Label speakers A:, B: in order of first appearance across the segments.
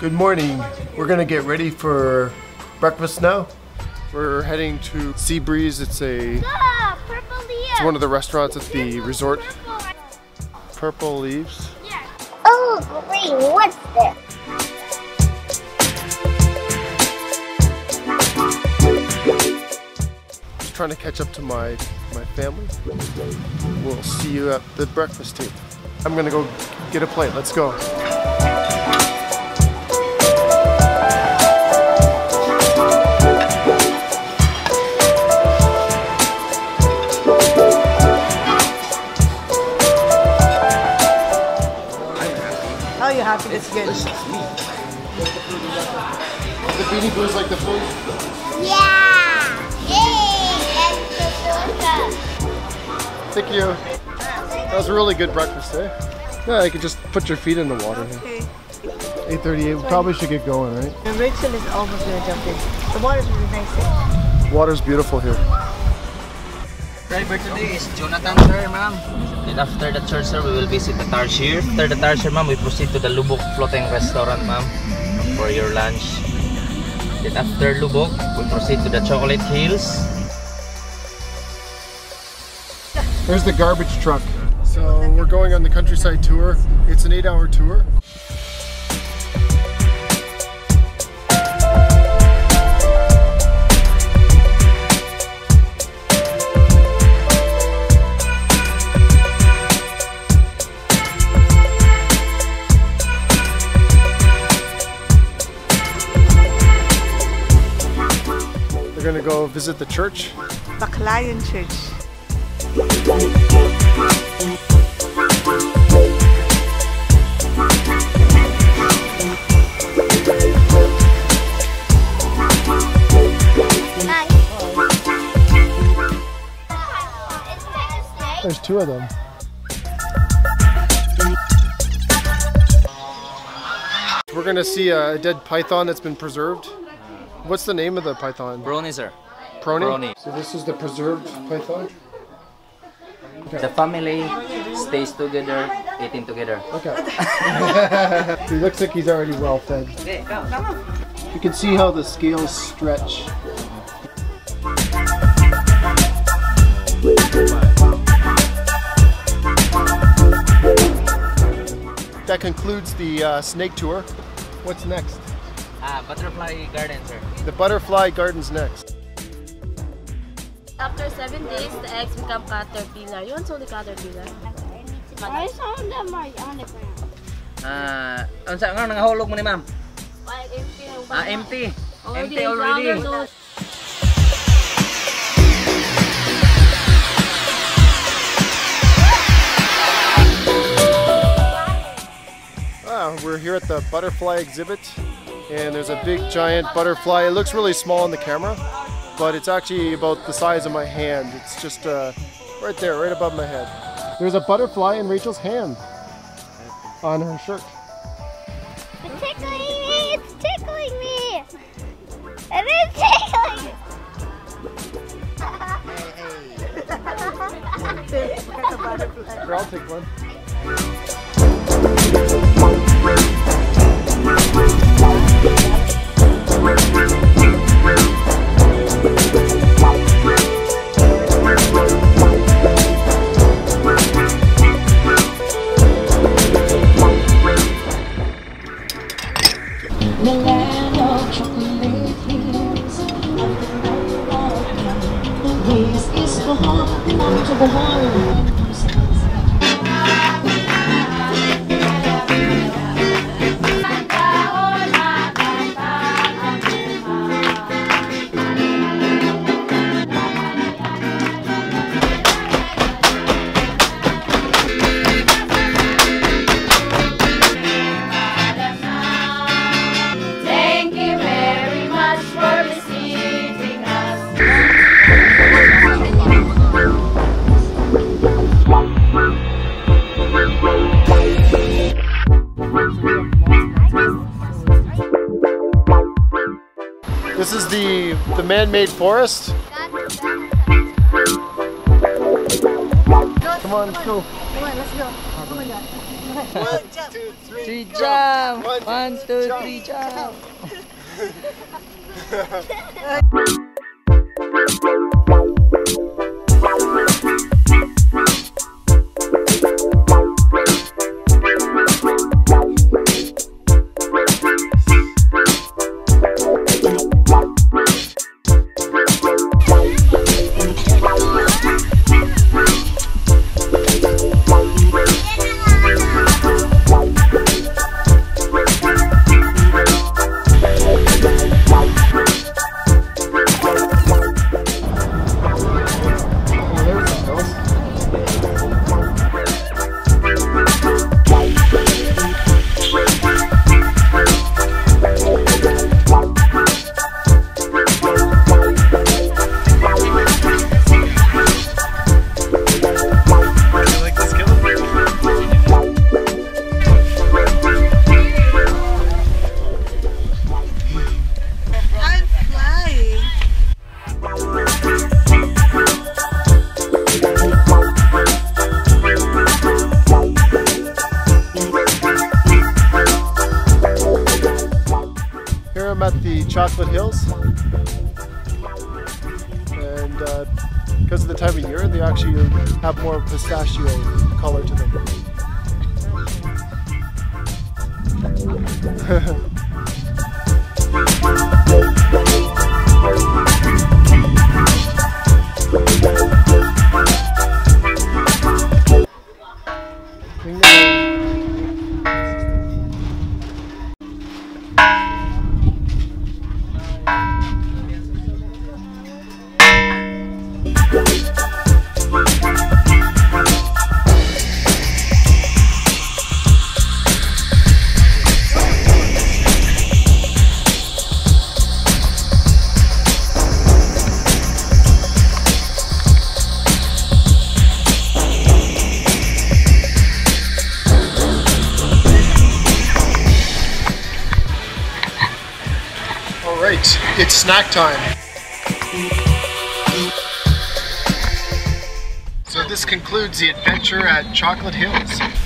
A: Good morning. We're gonna get ready for breakfast now. We're heading to Sea Breeze. It's a
B: purple leaves.
A: it's one of the restaurants at the resort. Purple leaves.
B: Oh, green. What's this?
A: Just trying to catch up to my my family. We'll see you at the breakfast table. I'm gonna go get a plate. Let's go.
C: You're happy? That's.
A: The beanie boo's like the food.
B: Yeah. Yay. And the
A: Thank you. That was a really good breakfast, eh? Yeah, you could just put your feet in the water.
C: Okay.
A: 8:38. We probably should get going, right?
C: And Rachel is almost gonna jump in. The water's really nice. eh?
A: Water's beautiful here.
D: Driver today is Jonathan, sir, ma'am. And after the church, sir, we will visit the Tarsier. After the Tarsier, ma'am, we proceed to the Loboc Floating Restaurant, ma'am, for your lunch. Then after Loboc, we proceed to the Chocolate Hills.
A: There's the garbage truck. So we're going on the countryside tour. It's an eight-hour tour. We're gonna go visit the church.
C: Baclayon Church.
A: There's two of them. We're gonna see a dead python that's been preserved. What's the name of the python?
D: Brony, sir.
A: Prony?
D: Prony.
A: So this is the preserved python?
D: The family stays together, eating together.
A: Okay. he looks like he's already well fed. You can see how the scales stretch. That concludes the uh, snake tour. What's next?
D: Ah, Butterfly Garden, sir.
A: The butterfly garden's next.
E: After seven days, the eggs become caterpillar. You want to the caterpillar?
B: Why some of them are on the ground?
D: Ah, unsa nga nangahulog mo ni ma'am?
E: Why empty na
D: Ah, empty.
E: Already
D: Empty already.
A: Ah, we're here at the butterfly exhibit, and there's a big giant butterfly. It looks really small on the camera, but it's actually about the size of my hand. It's just uh, right there, right above my head. There's a butterfly in Rachel's hand on her shirt.
B: It's tickling me! It's tickling me! It is tickling!
A: Here, I'll take one.
F: Home
A: This is the the man-made forest. Come on, let's go.
C: Come on, let's go. Oh my god.
A: One, two, three,
C: Three
A: jump.
C: jump.
A: One,
C: One,
A: two,
C: two,
A: jump.
C: three jump.
A: Chocolate Hills. And uh, because of the time of year, they actually have more pistachio color to them. it's snack time. So this concludes the adventure at Chocolate Hills.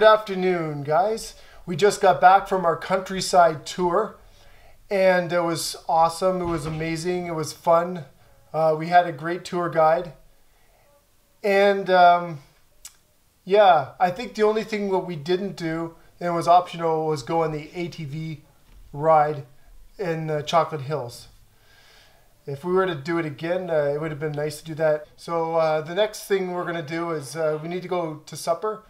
A: Good afternoon, guys. We just got back from our countryside tour, and it was awesome. It was amazing. It was fun. Uh, we had a great tour guide, and um, yeah, I think the only thing that we didn't do and was optional was go on the ATV ride in uh, Chocolate Hills. If we were to do it again, uh, it would have been nice to do that. So uh, the next thing we're gonna do is uh, we need to go to supper.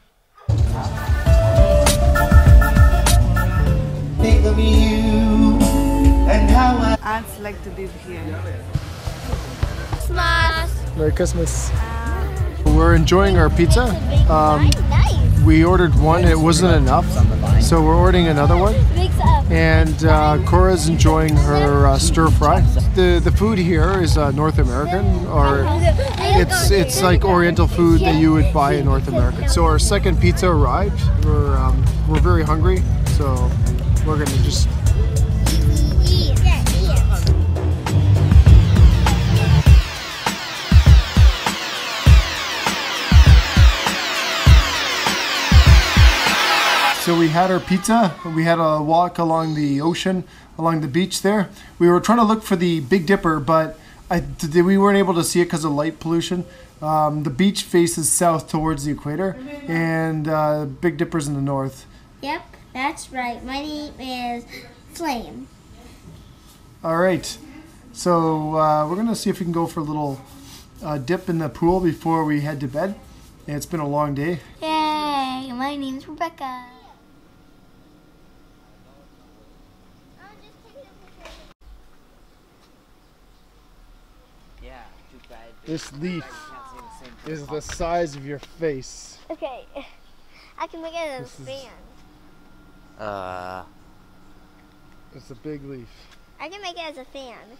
C: Like to live here.
B: Christmas.
A: Merry Christmas. We're enjoying our pizza. Um,
B: nice.
A: we ordered one, it wasn't enough, so we're ordering another one.
B: Mix up.
A: And uh, Cora's enjoying her uh, stir fry. The the food here is uh, North American, or it's it's like Oriental food that you would buy in North America. So our second pizza arrived. We're um, we're very hungry, so we're gonna just So we had our pizza. We had a walk along the ocean, along the beach there. We were trying to look for the Big Dipper, but I, we weren't able to see it because of light pollution. Um, the beach faces south towards the equator, and uh, Big Dipper's in the north.
B: Yep, that's right. My name is Flame.
A: All right. So uh, we're gonna see if we can go for a little uh, dip in the pool before we head to bed. It's been a long day.
B: Yay! My name's Rebecca.
A: This leaf
D: the
A: is the size of your face.
B: Okay. I can make it as
A: This
B: a
A: is-
B: fan.
D: Uh,
A: It's a big leaf.
B: I can make it as a fan.